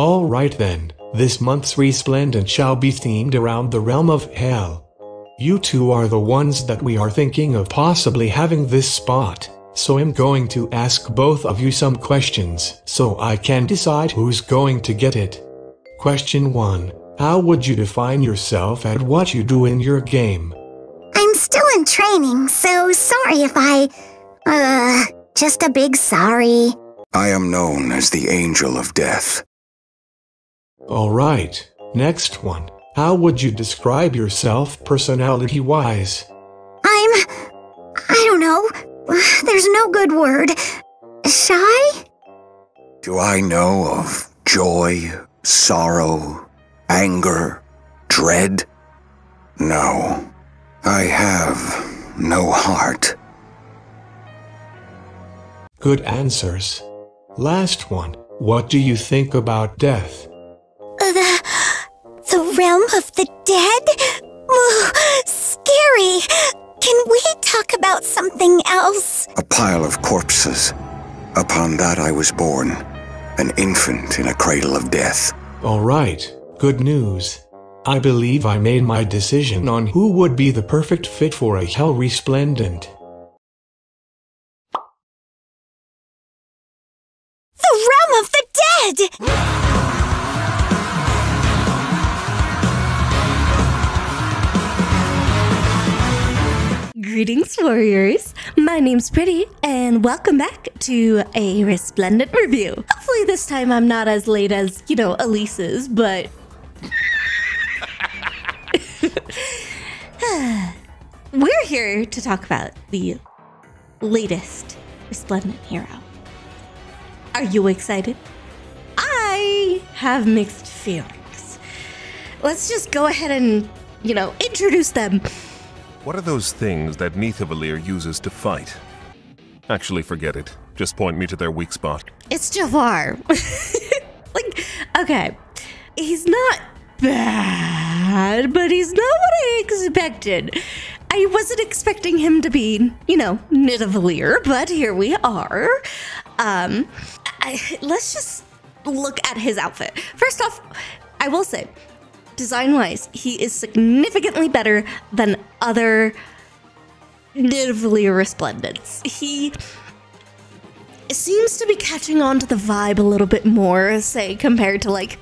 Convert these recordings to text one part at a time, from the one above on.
Alright then, this month's Resplendent shall be themed around the realm of hell. You two are the ones that we are thinking of possibly having this spot, so I'm going to ask both of you some questions so I can decide who's going to get it. Question 1. How would you define yourself and what you do in your game? I'm still in training, so sorry if I. Uh, just a big sorry. I am known as the Angel of Death. Alright, next one. How would you describe yourself personality wise? I'm. I don't know. There's no good word. Shy? Do I know of joy, sorrow, anger, dread? No. I have no heart. Good answers. Last one. What do you think about death? Dead? Ugh, scary. Can we talk about something else? A pile of corpses. Upon that I was born, an infant in a cradle of death. Alright, good news. I believe I made my decision on who would be the perfect fit for a Hell Resplendent. The realm of the dead! Greetings, warriors. My name's Pruitii, and welcome back to a Resplendent review. Hopefully, this time I'm not as late as, you know, Elise's, but. We're here to talk about the latest Resplendent hero. Are you excited? I have mixed feelings. Let's just go ahead and, you know, introduce them. What are those things that Nidavellir uses to fight? Actually, forget it. Just point me to their weak spot. It's Jaffar. like, okay, he's not bad, but he's not what I expected. I wasn't expecting him to be, you know, Nidavellir, but here we are. Um, I, let's just look at his outfit. First off, I will say, design wise, he is significantly better than other Nidavellir Resplendents. He seems to be catching on to the vibe a little bit more, say, compared to like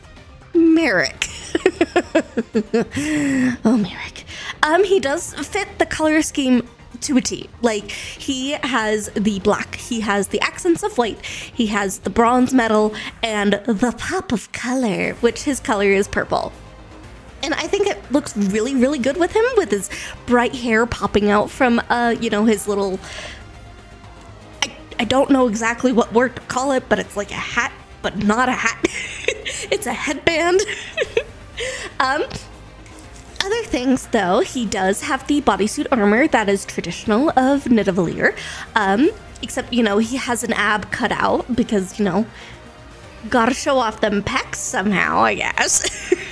Merric. oh, Merric. Um, he does fit the color scheme to a T. Like he has the black, he has the accents of white, he has the bronze metal, and the pop of color, which his color is purple. And I think it looks really, really good with him, with his bright hair popping out from, uh, you know, his little. I, I don't know exactly what word to call it, but it's like a hat, but not a hat. it's a headband. um, other things, though, he does have the bodysuit armor that is traditional of Nidavellir. Um, except, you know, he has an ab cut out because, you know, gotta show off them pecs somehow, I guess.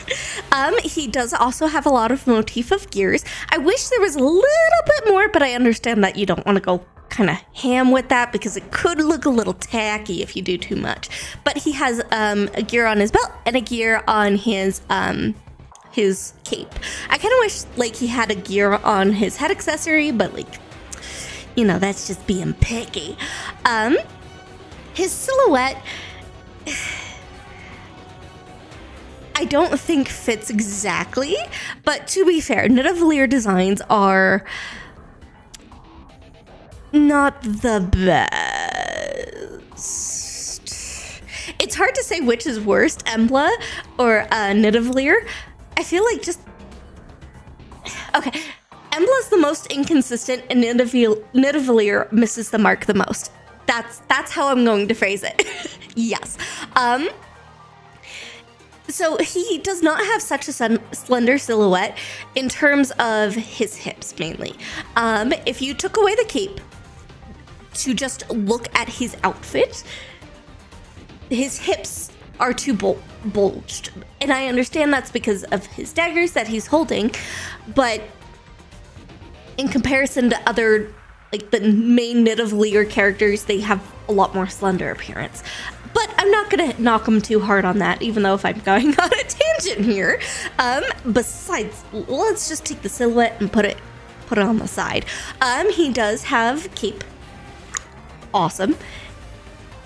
um, he does also have a lot of motif of gears. I wish there was a little bit more, but I understand that you don't want to go kind of ham with that because it could look a little tacky if you do too much. But he has um, a gear on his belt and a gear on his um, his cape. I kind of wish like he had a gear on his head accessory, but like you know that's just being picky. Um, his silhouette. I don't think fits exactly, but to be fair, Nidavellir designs are not the best. It's hard to say which is worst, Embla or uh. I feel like just okay. Embla's the most inconsistent, and Nidavel- Nidavellir misses the mark the most. That's that's how I'm going to phrase it. yes. Um. So he does not have such a slender silhouette in terms of his hips, mainly. Um, if you took away the cape to just look at his outfit, his hips are too bul- bulged, and I understand that's because of his daggers that he's holding, but in comparison to other like the main Nidavellir characters, they have a lot more slender appearance. But I'm not gonna knock him too hard on that, even though if I'm going on a tangent here. Um, besides, let's just take the silhouette and put it put it on the side. Um, he does have cape. Awesome.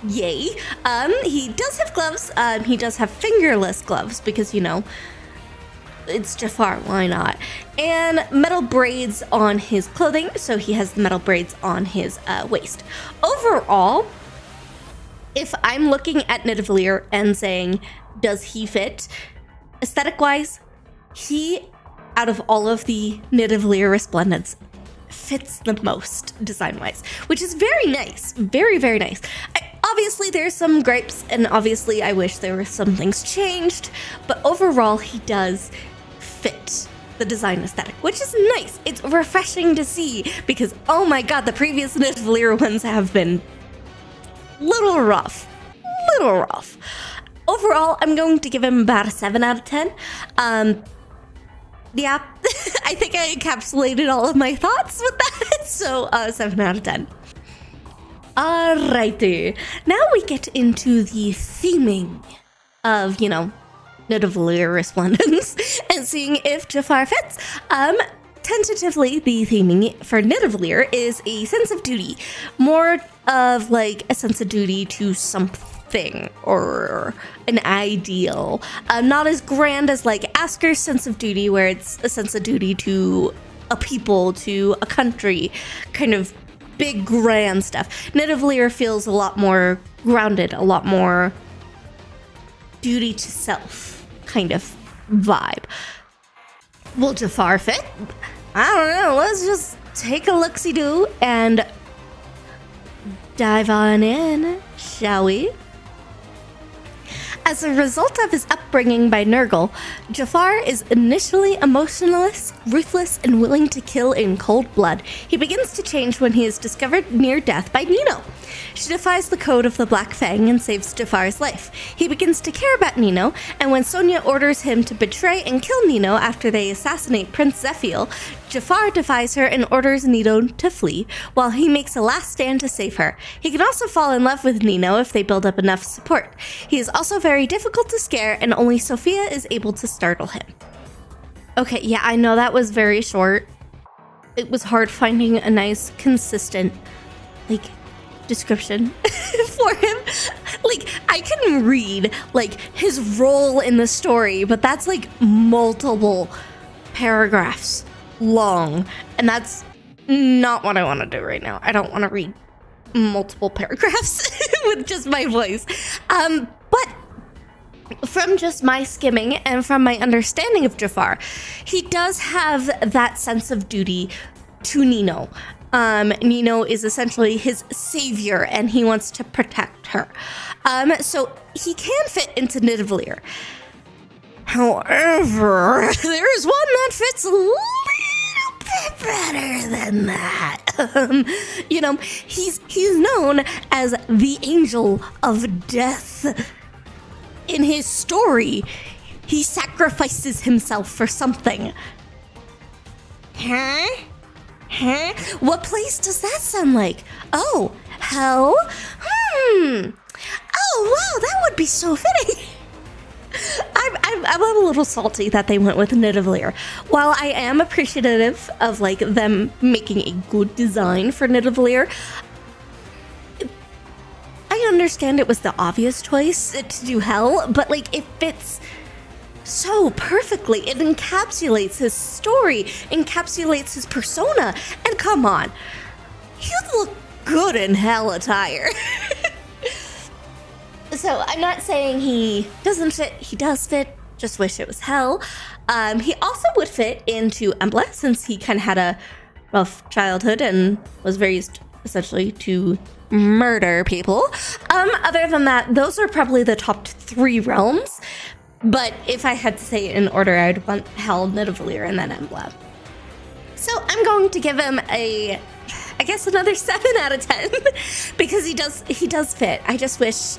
Yay. Um, he does have gloves. Um, he does have fingerless gloves because you know it's Jaffar, why not? And metal braids on his clothing, so he has the metal braids on his uh, waist. Overall, if I'm looking at Nidavellir and saying, does he fit? Aesthetic wise, he, out of all of the Nidavellir resplendents, fits the most design wise, which is very nice. Very, very nice. I, obviously, there's some gripes, and obviously, I wish there were some things changed, but overall, he does fit the design aesthetic, which is nice. It's refreshing to see because, oh my god, the previous Nidavellir ones have been little rough. Little rough. Overall, I'm going to give him about a 7 out of 10. Um, yeah, I think I encapsulated all of my thoughts with that. So, uh, 7 out of 10. Alrighty. Now we get into the theming of, you know, Nidavellir Resplendence and seeing if Jaffar fits. Um, tentatively, the theming for Nidavellir is a sense of duty, more of like a sense of duty to something or an ideal. Um, not as grand as like Askr's sense of duty, where it's a sense of duty to a people, to a country, kind of big grand stuff. Nidavellir feels a lot more grounded, a lot more duty to self kind of vibe. Will Jaffar fit? I don't know. Let's just take a look see do and dive on in, shall we? As a result of his upbringing by Nergal, Jaffar is initially emotionless, ruthless, and willing to kill in cold blood. He begins to change when he is discovered near death by Nino. She defies the code of the Black Fang and saves Jaffar's life. He begins to care about Nino, and when Sonia orders him to betray and kill Nino after they assassinate Prince Zephiel, Jaffar defies her and orders Nino to flee, while he makes a last stand to save her. He can also fall in love with Nino if they build up enough support. He is also very difficult to scare, and only Sophia is able to startle him. Okay, yeah, I know that was very short. It was hard finding a nice, consistent, like, description for him. Like, I can read, like, his role in the story, but that's like multiple paragraphs long. And that's not what I want to do right now. I don't want to read multiple paragraphs with just my voice. Um, but from just my skimming and from my understanding of Jaffar, he does have that sense of duty to Nino. Um, Nino is essentially his savior and he wants to protect her. Um, so he can fit into Nidavellir. However, there is one that fits a little bit better than that. Um, you know, he's he's known as the angel of death. In his story, he sacrifices himself for something. Huh? Huh? What place does that sound like? Oh, hell? Hmm. Oh, wow, that would be so fitting. I'm, I'm, I'm a little salty that they went with Nidavellir. While I am appreciative of like them making a good design for Nidavellir, understand it was the obvious choice to do hell, but like it fits so perfectly. It encapsulates his story, encapsulates his persona, and come on, you look good in hell attire. so I'm not saying he doesn't fit. He does fit. Just wish it was hell. Um, he also would fit into Embla since he kind of had a rough childhood and was raised essentially to murder people. Um, other than that, those are probably the top three realms. But if I had to say in order, I'd want Hell, Nidavellir, and then Embla. So I'm going to give him a, I guess another seven out of ten because he does he does fit. I just wish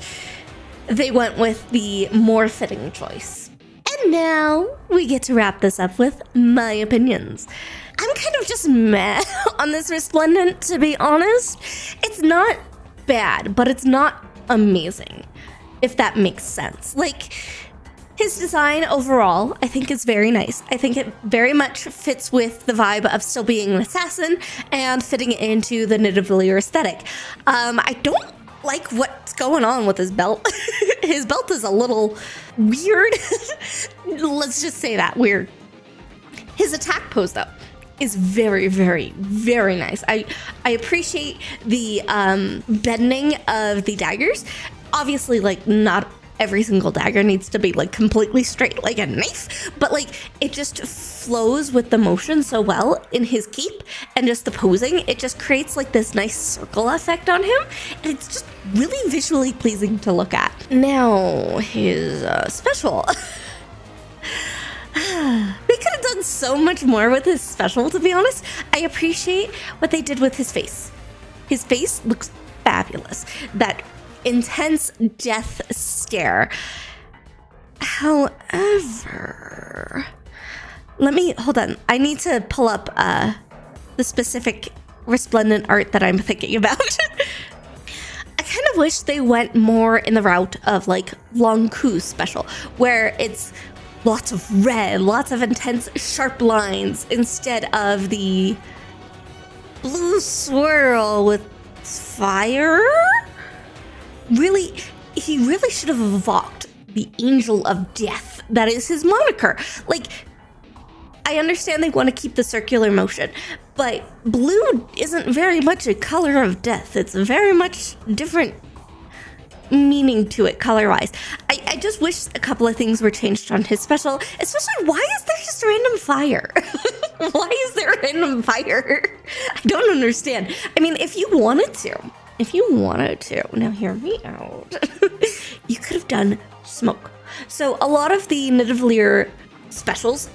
they went with the more fitting choice. And now we get to wrap this up with my opinions. I'm kind of just mad on this resplendent, to be honest. It's not bad, but it's not amazing. if that makes sense. Like, his design overall, I think, is very nice. I think it very much fits with the vibe of still being an assassin and fitting into the Nidavellir aesthetic. Um, I don't like what's going on with his belt. his belt is a little weird. Let's just say that weird. His attack pose, though, is very, very, very nice. I I appreciate the um, bending of the daggers. Obviously, like not every single dagger needs to be like completely straight like a knife, but like it just flows with the motion so well in his keep and just the posing. It just creates like this nice circle effect on him, and it's just really visually pleasing to look at. Now, his uh, special. they could have done so much more with his special, to be honest. I appreciate what they did with his face. His face looks fabulous. That intense death stare. However, let me hold on. I need to pull up uh, the specific resplendent art that I'm thinking about. I kind of wish they went more in the route of like Lon'qu special, where it's lots of red, lots of intense, sharp lines instead of the blue swirl with fire. Really, he really should have evoked the Angel of Death. That is his moniker. Like, I understand they want to keep the circular motion, but blue isn't very much a color of death. It's very much different meaning to it color wise. I, just wish a couple of things were changed on his special, especially why is there just random fire? why is there random fire? I don't understand. I mean, if you wanted to, if you wanted to, now hear me out, you could have done smoke. So a lot of the Nidavellir specials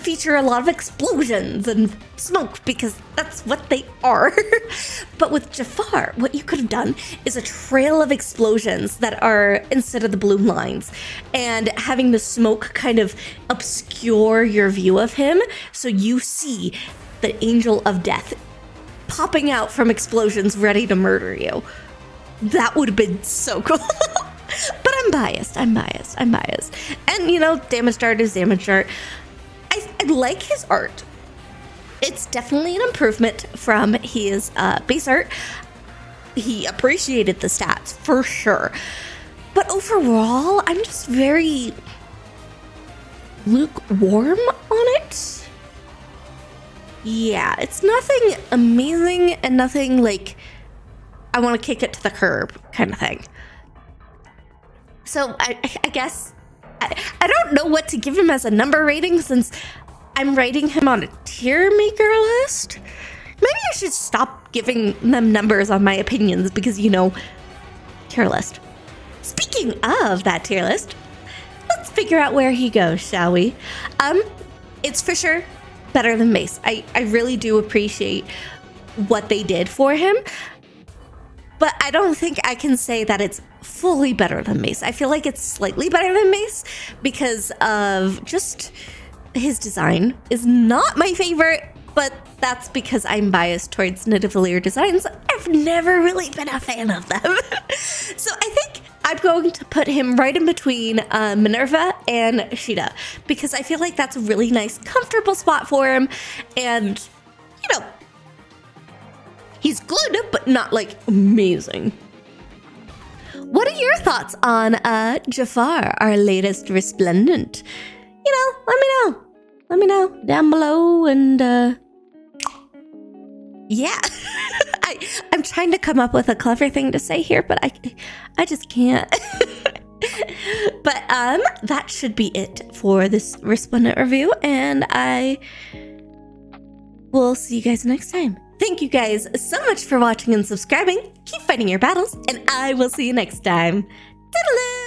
feature a lot of explosions and smoke because that's what they are. but with Jaffar, what you could have done is a trail of explosions that are instead of the blue lines and having the smoke kind of obscure your view of him so you see the angel of death popping out from explosions ready to murder you. That would have been so cool. but I'm biased. I'm biased. I'm biased. And you know, damage art is damage art. I, like his art. It's definitely an improvement from his uh, base art. He appreciated the stats for sure. But overall, I'm just very lukewarm on it. Yeah, it's nothing amazing and nothing like I want to kick it to the curb kind of thing. So I, I guess I, I don't know what to give him as a number rating since I'm writing him on a tier maker list. Maybe I should stop giving them numbers on my opinions because, you know, tier list. Speaking of that tier list, let's figure out where he goes, shall we? Um, it's for sure better than Mace. I, I really do appreciate what they did for him. But I don't think I can say that it's fully better than Mace. I feel like it's slightly better than Mace because of just his design is not my favorite, but that's because I'm biased towards Nidavellir designs. I've never really been a fan of them. so I think I'm going to put him right in between uh, Minerva and Sheeta because I feel like that's a really nice, comfortable spot for him. And, you know, he's good, but not like amazing. What are your thoughts on uh, Jaffar, our latest resplendent? You know, let me know. Let me know down below and uh, yeah. I I'm trying to come up with a clever thing to say here, but I I just can't. but um that should be it for this resplendent review and I will see you guys next time. Thank you guys so much for watching and subscribing. Keep fighting your battles and I will see you next time. Toodaloo!